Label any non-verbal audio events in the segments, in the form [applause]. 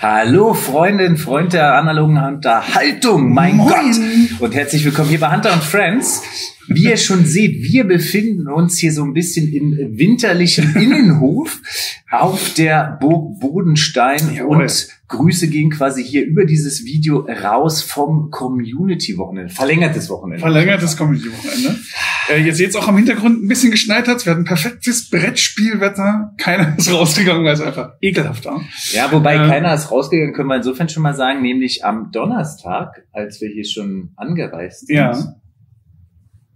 Hallo Freundin, Freund der analogen Unterhaltung, mein Moin. Gott. Und herzlich willkommen hier bei Hunter und Friends. Wie ihr schon seht, wir befinden uns hier so ein bisschen im winterlichen [laughs] Innenhof auf der Burg Bodenstein Jawohl. und Grüße gehen quasi hier über dieses Video raus vom Community-Wochenende, verlängertes Wochenende. Verlängertes Comedy-Wochenende. Äh, ihr seht es auch am Hintergrund ein bisschen geschneit hat. Wir hatten perfektes Brettspielwetter. Keiner [laughs] ist rausgegangen, weil es einfach ekelhaft war. Ja, wobei Ähm, keiner ist rausgegangen, können wir insofern schon mal sagen, nämlich am Donnerstag, als wir hier schon angereist sind. Ja.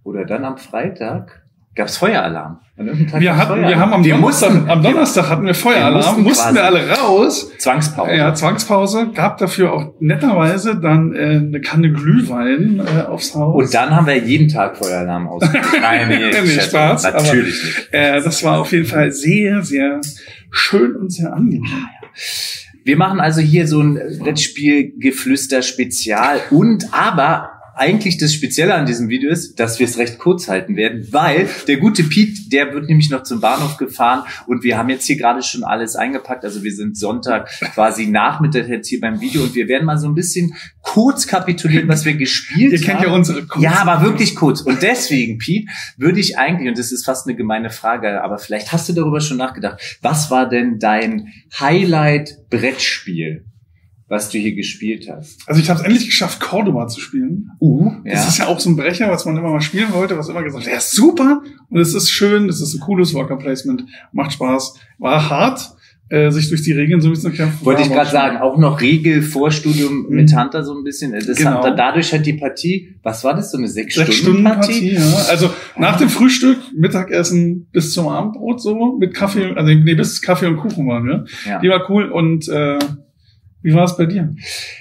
Oder dann am Freitag gab's Feueralarm. An irgendeinem Tag Wir, hatten, wir Feueralarm. haben am wir Donnerstag, mussten, am Donnerstag hatten wir Feueralarm, mussten mussten, quasi- wir alle raus. Zwangspause. Ja, Zwangspause, gab dafür auch netterweise dann äh, eine Kanne Glühwein äh, aufs Haus. Und dann haben wir jeden Tag Feueralarm ausgelöst. [laughs] Nein, nee, Nee. Spaß, aber- Natürlich nicht. äh, das war auf jeden Fall sehr, sehr schön und sehr angenehm. Wir machen also hier so ein Brettspiel-Geflüster-Spezial und aber eigentlich das Spezielle an diesem Video ist, dass wir es recht kurz halten werden, weil der gute Pete, der wird nämlich noch zum Bahnhof gefahren und wir haben jetzt hier gerade schon alles eingepackt. Also wir sind Sonntag quasi Nachmittag jetzt hier beim Video und wir werden mal so ein bisschen kurz kapitulieren, was wir gespielt Ihr haben. kennt ja unsere kurzen- Ja, aber wirklich kurz. Und deswegen, Pete, würde ich eigentlich, und das ist fast eine gemeine Frage, aber vielleicht hast du darüber schon nachgedacht, was war denn dein Highlight-Brettspiel, was du hier gespielt hast? Also ich habe es endlich geschafft, Cordoba zu spielen. Uh, Das ist ja auch so ein Brecher, was man immer mal spielen wollte, was immer gesagt, der ist super und es ist schön, es ist ein cooles Worker Placement, macht Spaß, war hart, äh, sich durch die Regeln so ein bisschen zu kämpfen. Wollte ich gerade sagen, auch noch Regelvorstudium Mhm. mit Hunter so ein bisschen. Das Genau. hat, dadurch hat die Partie, was war das, so eine Sechs Stunden Sechs-Stunden-Partie? Partie, ja. Also nach dem Frühstück, Mittagessen bis zum Abendbrot so mit Kaffee, also nee, bis Kaffee und Kuchen waren wir. Ja. Die war cool und äh, wie war es bei dir?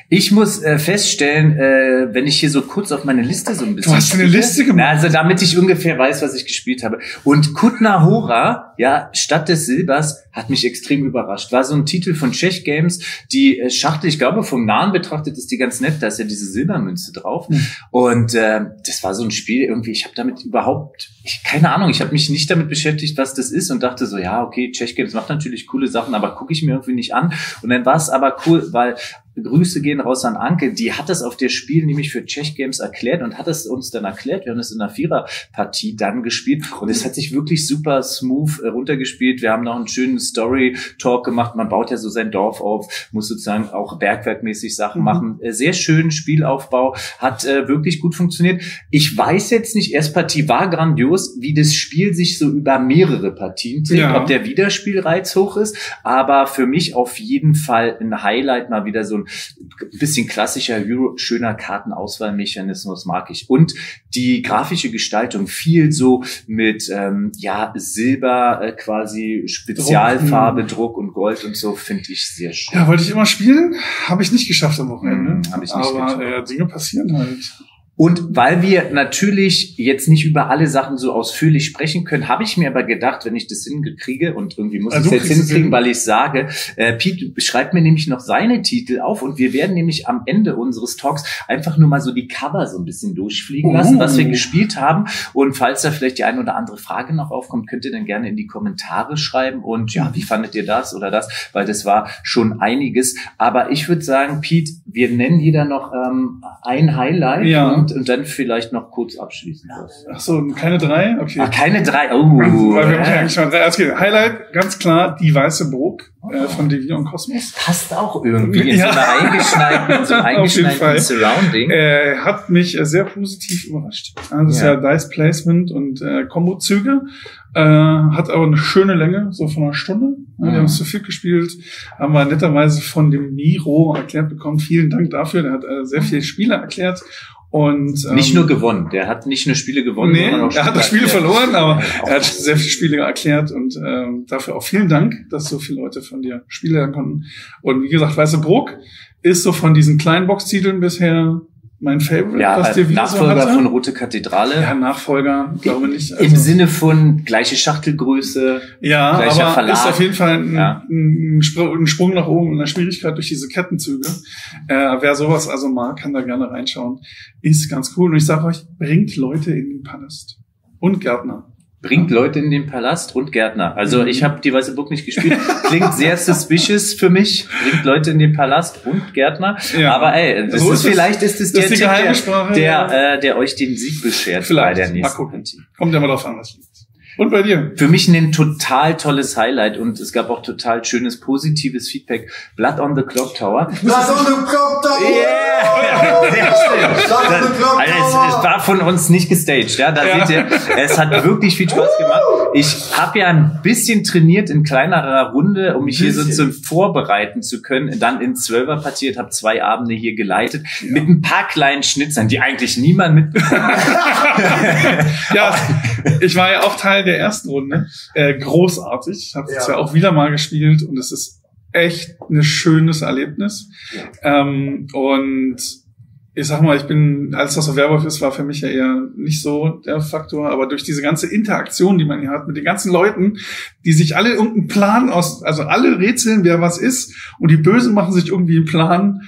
Ich muss äh, feststellen, äh, wenn ich hier so kurz auf meine Liste so ein bisschen. Du hast eine Liste gemacht? Na, also damit ich ungefähr weiß, was ich gespielt habe. Und Kutna Hora, ja, Stadt des Silbers, hat mich extrem überrascht. War so ein Titel von Czech Games, die äh, Schachtel, ich glaube, vom Nahen betrachtet ist die ganz nett, da ist ja diese Silbermünze drauf. Hm. Und äh, das war so ein Spiel, irgendwie, ich habe damit überhaupt, ich, keine Ahnung, ich habe mich nicht damit beschäftigt, was das ist und dachte so, ja, okay, Czech Games macht natürlich coole Sachen, aber gucke ich mir irgendwie nicht an. Und dann war es aber cool, weil Grüße gehen raus an Anke, die hat das auf der Spiel nämlich für Czech Games erklärt und hat es uns dann erklärt. Wir haben es in einer Viererpartie dann gespielt und es hat sich wirklich super smooth äh, runtergespielt. Wir haben noch einen schönen Story-Talk gemacht. Man baut ja so sein Dorf auf, muss sozusagen auch bergwerkmäßig Sachen Mhm. machen. Äh, Sehr schön Spielaufbau, hat äh, wirklich gut funktioniert. Ich weiß jetzt nicht, erst Partie war grandios, wie das Spiel sich so über mehrere Partien trägt, Ja. ob der Wiederspielreiz hoch ist, aber für mich auf jeden Fall ein Highlight, mal wieder so ein bisschen klassischer schöner Kartenauswahlmechanismus mag ich. Und die grafische Gestaltung viel so mit ähm, ja Silber äh, quasi Spezialfarbe, Druck und Gold und so finde ich sehr schön. Ja, wollte ich immer spielen, habe ich nicht geschafft am Wochenende. Hm, hab ich nicht Aber geschafft. äh, Dinge passieren halt. Und weil wir natürlich jetzt nicht über alle Sachen so ausführlich sprechen können, habe ich mir aber gedacht, wenn ich das hingekriege und irgendwie muss Also ich es jetzt hinkriegen, hin. weil ich sage, äh, Pete schreibt mir nämlich noch seine Titel auf und wir werden nämlich am Ende unseres Talks einfach nur mal so die Cover so ein bisschen durchfliegen lassen, Oh. was wir gespielt haben. Und falls da vielleicht die eine oder andere Frage noch aufkommt, könnt ihr dann gerne in die Kommentare schreiben und ja, wie fandet ihr das oder das? Weil das war schon einiges. Aber ich würde sagen, Pete, wir nennen jeder noch ähm, ein Highlight Ja. Und, und dann vielleicht noch kurz abschließen. Ach so, keine drei? Okay. Ah, keine drei. Oh, [laughs] Weil wir haben ja eigentlich schon drei. Okay, Highlight, ganz klar, die weiße Burg äh, von Devi und Kosmos. passt auch irgendwie in Ja. so einer eingeschneiten, in so einem [laughs] eingeschneiten Surrounding. Äh, hat mich äh, sehr positiv überrascht. Also es ist Ja. ja Dice Placement und äh, Kombo-Züge. Äh, hat aber eine schöne Länge, so von einer Stunde. Ja, Mhm. Wir haben es zu viel gespielt. Haben wir netterweise von dem Miro erklärt bekommen. Vielen Dank dafür. Der hat äh, sehr viele Spiele erklärt. Und, ähm, nicht nur gewonnen. Der hat nicht nur Spiele gewonnen, Nee, sondern auch er hat das Spiel erklärt. verloren, aber auch er hat sehr viele Spiele erklärt und ähm, dafür auch vielen Dank, dass so viele Leute von dir Spiele lernen konnten. Und wie gesagt, Weiße Bruck ist so von diesen kleinen Box-Titeln bisher mein Favorite, Ja, was der wieder Nachfolger so von Rote Kathedrale. ja, Nachfolger, glaube nicht. Im Sinne von gleiche Schachtelgröße. ja, gleicher aber Verlag. ist auf jeden Fall ein, Ja. ein, Spr ein Sprung nach oben in der Schwierigkeit durch diese Kettenzüge. Äh, wer sowas also mag, kann da gerne reinschauen. Ist ganz cool. Und ich sage euch, bringt Leute in den Palast. Und Gärtner. Bringt Leute in den Palast und Gärtner. Also ich habe die Weiße Burg nicht gespielt. Klingt sehr [laughs] suspicious für mich. Bringt Leute in den Palast und Gärtner. Ja. Aber ey, das So ist, ist vielleicht ist es der Tipp, der, der, ja. äh, der euch den Sieg beschert Vielleicht. bei der Mal nächsten gucken. Partie. Kommt ja mal drauf an, was liegt. Und bei dir? Für mich ein total tolles Highlight und es gab auch total schönes positives Feedback. Blood on the Clock Tower. Lass uns im Club da Yeah! Sehr schön. Blood on the Clock Also es, Tower. es war von uns nicht gestaged, ja. Da Ja. seht ihr, es hat wirklich viel Spaß gemacht. Ich habe ja ein bisschen trainiert in kleinerer Runde, um mich hier so Bisschen. zu vorbereiten zu können. Dann in Zwölfer partiert, habe zwei Abende hier geleitet mit ein paar kleinen Schnitzern, die eigentlich niemand mitbekommen hat. [laughs] Ja, ich war ja auch Teil der ersten Runde. Äh, großartig. Ich habe es Ja. ja auch wieder mal gespielt und es ist echt ein schönes Erlebnis. Ähm, und ich sag mal, ich bin, als das so Werwolf ist, war für mich ja eher nicht so der Faktor, aber durch diese ganze Interaktion, die man hier hat mit den ganzen Leuten, die sich alle irgendeinen Plan aus, also alle rätseln, wer was ist, und die Bösen machen sich irgendwie einen Plan.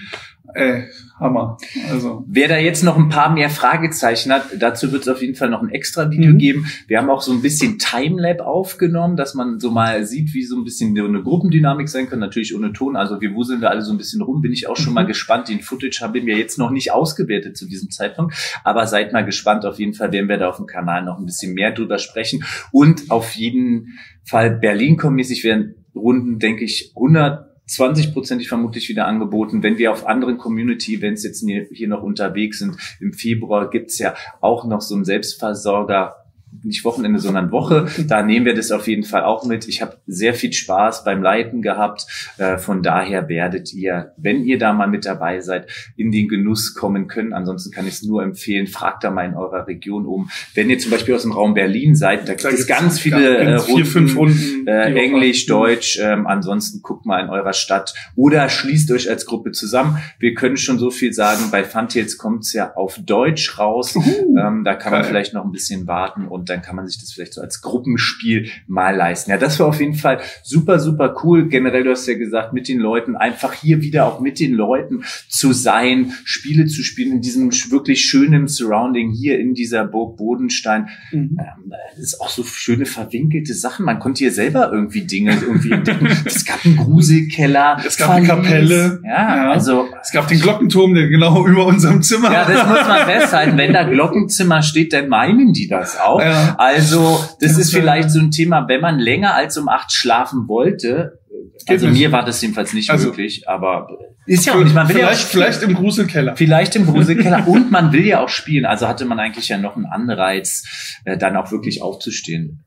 Ey, Hammer. Also. Wer da jetzt noch ein paar mehr Fragezeichen hat, dazu wird es auf jeden Fall noch ein extra Video Mhm. geben. Wir haben auch so ein bisschen Timelap aufgenommen, dass man so mal sieht, wie so ein bisschen eine Gruppendynamik sein kann. Natürlich ohne Ton. Also wir wuseln da alle so ein bisschen rum. Bin ich auch schon Mhm. mal gespannt. Den Footage haben wir jetzt noch nicht ausgewertet zu diesem Zeitpunkt. Aber seid mal gespannt. Auf jeden Fall werden wir da auf dem Kanal noch ein bisschen mehr drüber sprechen. Und auf jeden Fall Berlin-mäßig werden Runden, denke ich, 100 20-prozentig vermutlich wieder angeboten. Wenn wir auf anderen Community-Events jetzt hier, noch unterwegs sind, im Februar gibt's ja auch noch so einen Selbstversorger, nicht Wochenende, sondern Woche. [laughs] Da nehmen wir das auf jeden Fall auch mit. Ich habe sehr viel Spaß beim Leiten gehabt. Äh, Von daher werdet ihr, wenn ihr da mal mit dabei seid, in den Genuss kommen können. Ansonsten kann ich es nur empfehlen, fragt da mal in eurer Region um. Wenn ihr zum Beispiel aus dem Raum Berlin seid, da gibt Da es ganz viele äh, ganz vier, fünf Runden. äh. Englisch, Deutsch. Ähm, ansonsten guckt mal in eurer Stadt oder schließt euch als Gruppe zusammen. Wir können schon so viel sagen. Bei Funtails kommt's ja auf Deutsch raus. Ähm, da kann man geil. vielleicht noch ein bisschen warten und dann kann man sich das vielleicht so als Gruppenspiel mal leisten. Ja, das war auf jeden Fall super, super cool. Generell, du hast ja gesagt, mit den Leuten, einfach hier wieder auch mit den Leuten zu sein, Spiele zu spielen in diesem wirklich schönen Surrounding hier in dieser Burg Bodenstein. Mhm. Ähm, das ist auch so schöne verwinkelte Sachen. Man konnte hier selber irgendwie Dinge irgendwie entdecken. [laughs] Es gab einen Gruselkeller. Es gab eine Verlies. Kapelle. Ja, Ja. also. Es gab den Glockenturm, der genau [laughs] über unserem Zimmer Ja, das muss man [laughs] festhalten. Wenn da Glockenzimmer steht, dann meinen die das auch. Ja. Also, das Das ist vielleicht so ein Thema, wenn man länger als um acht schlafen wollte. Also mir war das jedenfalls nicht Also- möglich, aber ist ja auch nicht. Man will ja auch vielleicht, vielleicht im Gruselkeller. Vielleicht im Gruselkeller [laughs] und man will ja auch spielen. Also hatte man eigentlich ja noch einen Anreiz, äh, dann auch wirklich aufzustehen.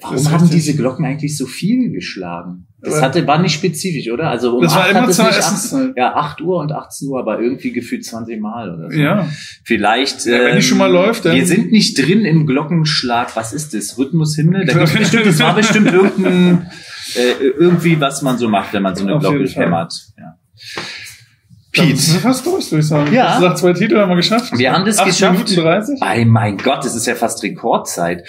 Warum Das haben diese Glocken eigentlich so viel geschlagen? Das hatte, war nicht spezifisch, oder? Also um Das war immer nicht Essenszeit. ja, 8 Uhr und 18 Uhr, aber irgendwie gefühlt 20 Mal oder so. Ja. Vielleicht. Ja, wenn die ähm, schon mal läuft, dann- Wir sind nicht drin im Glockenschlag. Was ist das? Rhythmushymne? Da [laughs] gibt's bestimmt, das war bestimmt irgendein, [laughs] äh, irgendwie, was man so macht, wenn man so eine Auf Glocke hämmert. Ja. Pete. sind wir fast durch, würde ich sagen. Ja. Du sagst, zwei Titel haben wir geschafft. Wir haben das Acht geschafft. Minuten 30. Bei mein Gott, das ist ja fast Rekordzeit.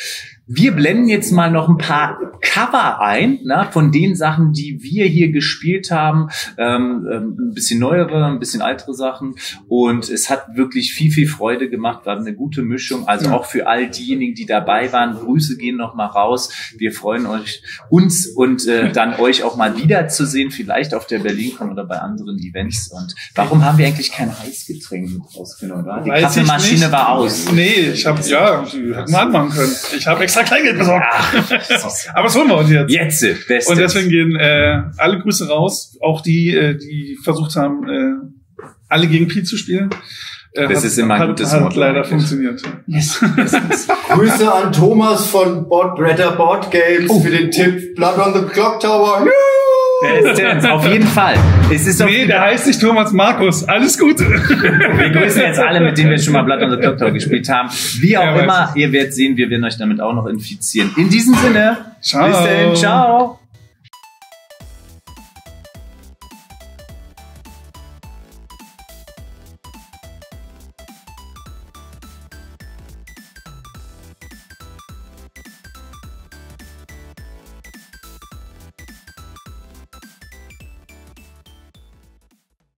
Wir blenden jetzt mal noch ein paar Cover ein, na, von den Sachen, die wir hier gespielt haben. Ähm, ähm, ein bisschen neuere, ein bisschen ältere Sachen. Und es hat wirklich viel, viel Freude gemacht. War eine gute Mischung. Also auch für all diejenigen, die dabei waren. Grüße gehen noch mal raus. Wir freuen euch, uns und äh, [laughs] dann euch auch mal wiederzusehen. Vielleicht auf der BerlinCon oder bei anderen Events. Und warum haben wir eigentlich kein Heißgetränk mit rausgenommen? Die Kaffeemaschine war aus. Nee, ich habe ja, hätten wir anmachen können. Ich habe extra Kleingeld besorgt. Ach, [laughs] Aber was holen wir uns jetzt? Jetzt, bestes. Und deswegen gehen äh, alle Grüße raus, auch die, äh, die versucht haben, äh, alle gegen Pi zu spielen. Äh, Das ist immer ein hat, gutes hat Motto leider funktioniert. Yes, yes, [laughs] yes. Grüße an Thomas von Board Bretter Board Games Oh. für den Tipp Blood on the Clock Tower. Bestens, auf jeden Fall. Es ist auf Nee, der heißt nicht Thomas Markus. Alles Gute. wir grüßen jetzt alle, mit denen wir schon mal the Clock Tower gespielt haben. Wie auch Ja, immer, ihr werdet sehen, wir werden euch damit auch noch infizieren. In diesem Sinne, Ciao. bis dann, ciao.